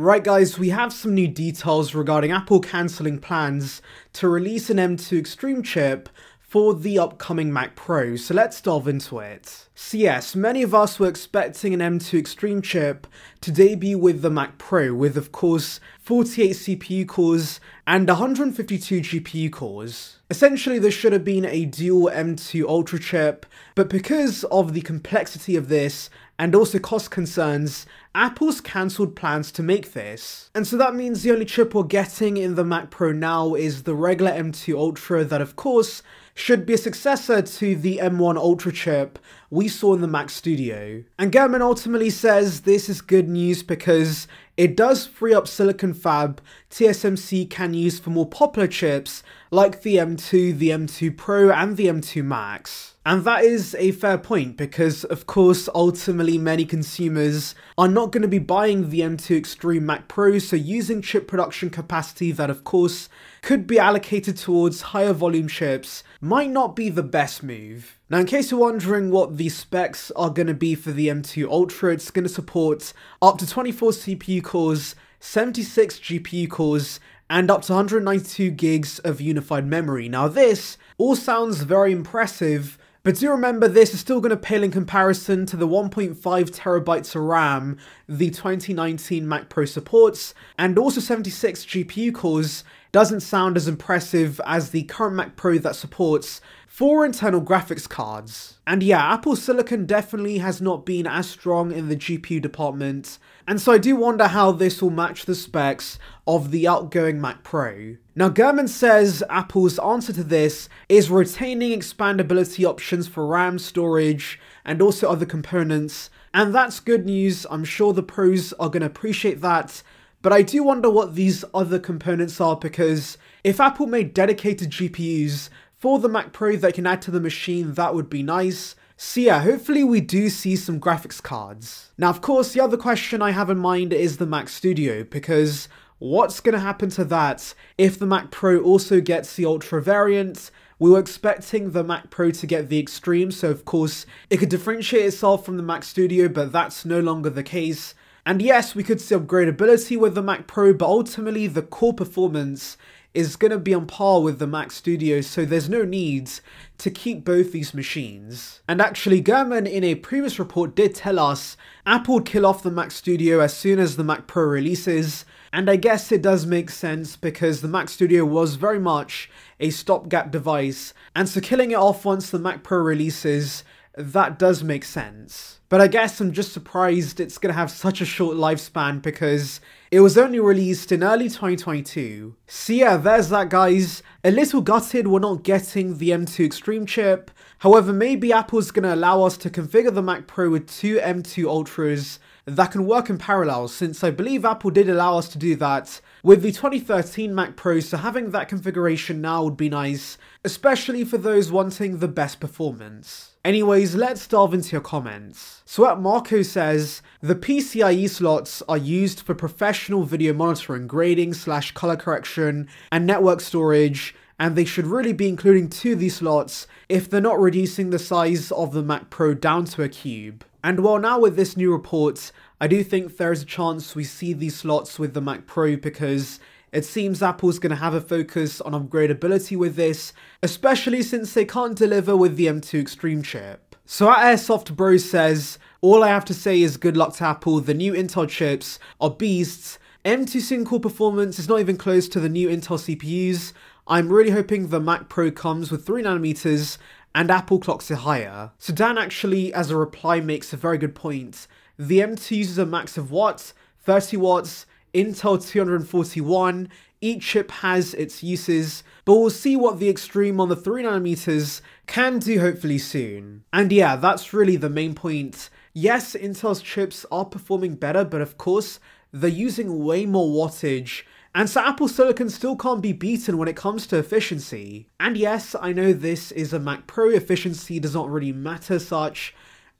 Right guys, we have some new details regarding Apple cancelling plans to release an M2 Extreme chip for the upcoming Mac Pro, so let's delve into it. So yes, many of us were expecting an M2 Extreme chip to debut with the Mac Pro, with of course 48 CPU cores and 152 GPU cores. Essentially this should have been a dual M2 Ultra chip, but because of the complexity of this and also cost concerns, Apple's cancelled plans to make this. And so that means the only chip we're getting in the Mac Pro now is the regular M2 Ultra that of course should be a successor to the M1 Ultra chip we saw in the Mac Studio. And Gurman ultimately says this is good news because it does free up silicon fab TSMC can use for more popular chips like the M2, the M2 Pro, and the M2 Max. And that is a fair point because, of course, ultimately many consumers are not going to be buying the M2 Extreme Mac Pro, so using chip production capacity that, of course, could be allocated towards higher volume chips might not be the best move. Now, in case you're wondering what the specs are going to be for the M2 Ultra, it's going to support up to 24 CPU cores, 76 GPU cores, and up to 192 gigs of unified memory. Now, this all sounds very impressive, but do remember this is still going to pale in comparison to the 1.5 terabytes of RAM the 2019 Mac Pro supports, and also 76 GPU cores doesn't sound as impressive as the current Mac Pro that supports four internal graphics cards. And yeah, Apple Silicon definitely has not been as strong in the GPU department, and so I do wonder how this will match the specs of the outgoing Mac Pro. Now Gurman says Apple's answer to this is retaining expandability options for RAM, storage, and also other components, and that's good news, I'm sure the pros are going to appreciate that, but I do wonder what these other components are because if Apple made dedicated GPUs for the Mac Pro that can add to the machine, that would be nice. So yeah, hopefully we do see some graphics cards. Now of course the other question I have in mind is the Mac Studio because what's going to happen to that if the Mac Pro also gets the Ultra variant? We were expecting the Mac Pro to get the Extreme, so of course it could differentiate itself from the Mac Studio, but that's no longer the case. And yes, we could see upgradability with the Mac Pro, but ultimately the core performance is going to be on par with the Mac Studio, so there's no need to keep both these machines. And actually, Gurman in a previous report did tell us Apple would kill off the Mac Studio as soon as the Mac Pro releases, and I guess it does make sense because the Mac Studio was very much a stopgap device, and so killing it off once the Mac Pro releases, that does make sense. But I guess I'm just surprised it's going to have such a short lifespan because it was only released in early 2022. So yeah, there's that guys. A little gutted we're not getting the M2 Extreme chip. However, maybe Apple's going to allow us to configure the Mac Pro with two M2 Ultras that can work in parallel since I believe Apple did allow us to do that with the 2013 Mac Pro so having that configuration now would be nice, especially for those wanting the best performance. Anyways, let's delve into your comments. So Marco says, the PCIe slots are used for professional video monitoring, grading slash color correction, and network storage, and they should really be including two of these slots if they're not reducing the size of the Mac Pro down to a cube. And while now with this new report, I do think there is a chance we see these slots with the Mac Pro because it seems Apple's going to have a focus on upgradability with this, especially since they can't deliver with the M2 Extreme chip. So at Airsoft Bro says, all I have to say is good luck to Apple, the new Intel chips are beasts, M2 single core performance is not even close to the new Intel CPUs, I'm really hoping the Mac Pro comes with 3nm and Apple clocks it higher. So Dan actually, as a reply, makes a very good point. The M2 uses a max of what? 30 watts, Intel 241. Each chip has its uses, but we'll see what the Extreme on the 3nm can do hopefully soon. And yeah, that's really the main point. Yes, Intel's chips are performing better, but of course, they're using way more wattage, and so Apple Silicon still can't be beaten when it comes to efficiency. And yes, I know this is a Mac Pro, efficiency does not really matter such,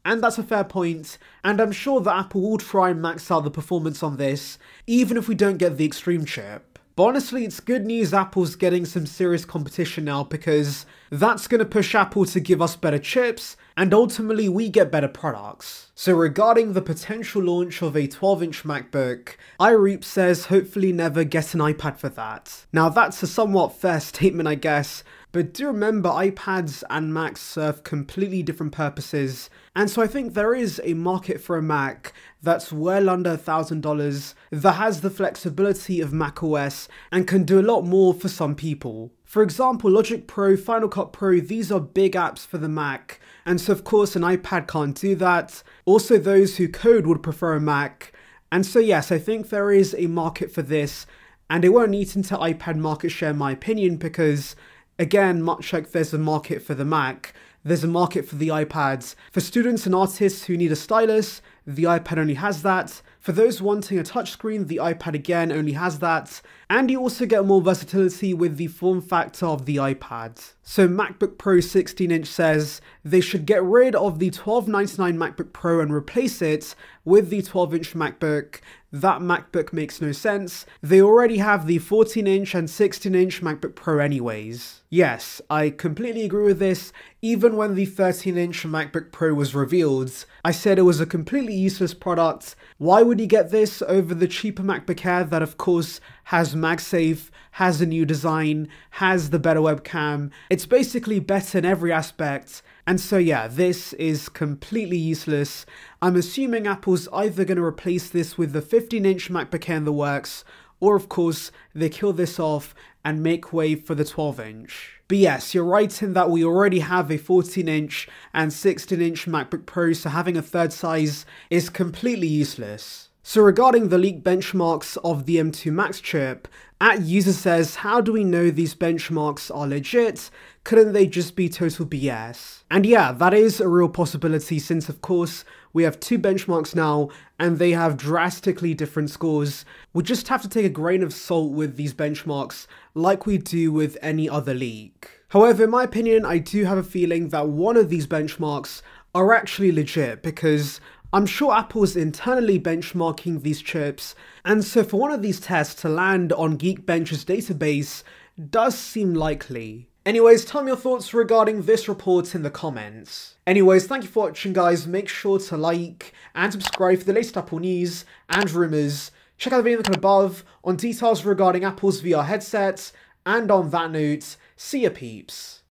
and that's a fair point, and I'm sure that Apple will try and max out the performance on this, even if we don't get the Extreme chip. But honestly, it's good news Apple's getting some serious competition now because that's going to push Apple to give us better chips and ultimately we get better products. So regarding the potential launch of a 12-inch MacBook, iReap says hopefully never get an iPad for that. Now that's a somewhat fair statement I guess, but do remember iPads and Macs serve completely different purposes, and so I think there is a market for a Mac that's well under $1,000 that has the flexibility of macOS and can do a lot more for some people. For example, Logic Pro, Final Cut Pro, these are big apps for the Mac, and so of course an iPad can't do that. Also those who code would prefer a Mac, and so yes, I think there is a market for this, and it won't eat into iPad market share in my opinion because Again, much like there's a market for the Mac, there's a market for the iPads. For students and artists who need a stylus, the iPad only has that. For those wanting a touchscreen, the iPad again only has that. And you also get more versatility with the form factor of the iPad. So MacBook Pro 16 inch says they should get rid of the 1299 MacBook Pro and replace it with the 12 inch MacBook. That MacBook makes no sense. They already have the 14 inch and 16 inch MacBook Pro anyways. Yes, I completely agree with this. Even when the 13 inch MacBook Pro was revealed, I said it was a completely useless product. Why would you get this over the cheaper MacBook Air that of course has MagSafe, has a new design, has the better webcam. It's basically better in every aspect. And so yeah, this is completely useless. I'm assuming Apple's either going to replace this with the 15 inch MacBook Air in the works, or of course, they kill this off and make way for the 12 inch. But yes, you're right in that we already have a 14 inch and 16 inch MacBook Pro, so having a third size is completely useless. So regarding the leaked benchmarks of the M2 Max chip, at user says, how do we know these benchmarks are legit? Couldn't they just be total BS? And yeah, that is a real possibility since of course we have two benchmarks now and they have drastically different scores. We just have to take a grain of salt with these benchmarks like we do with any other leak. However, in my opinion, I do have a feeling that one of these benchmarks are actually legit because I'm sure Apple's internally benchmarking these chips, and so for one of these tests to land on Geekbench's database does seem likely. Anyways, tell me your thoughts regarding this report in the comments. Anyways, thank you for watching guys, make sure to like and subscribe for the latest Apple news and rumours. Check out the video in the above on details regarding Apple's VR headsets, and on that note, see ya peeps.